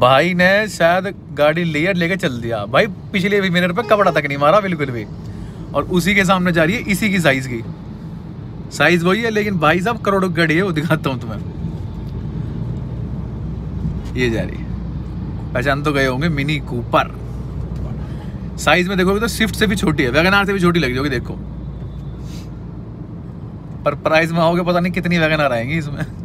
भाई ने शायद गाड़ी लेयर लेके चल दिया। भाई, पिछले भी मिनट पे कपड़ा तक नहीं मारा, बिल्कुल भी। और उसी के सामने जा रही है, इसी की साइज़ की। साइज़ वही है, लेकिन भाई साहब करोड़ों की गाड़ी है, वो दिखाता हूँ तुम्हें। ये जा रही है। पहचान तो गए होंगे मिनी कूपर साइज़ में देखोगे तो स्विफ्ट से भी छोटी है वैगनार से भी छोटी लग होगी देखो। पर प्राइस में आओगे, पता नहीं कितनी वैगनार आएँगी इसमें।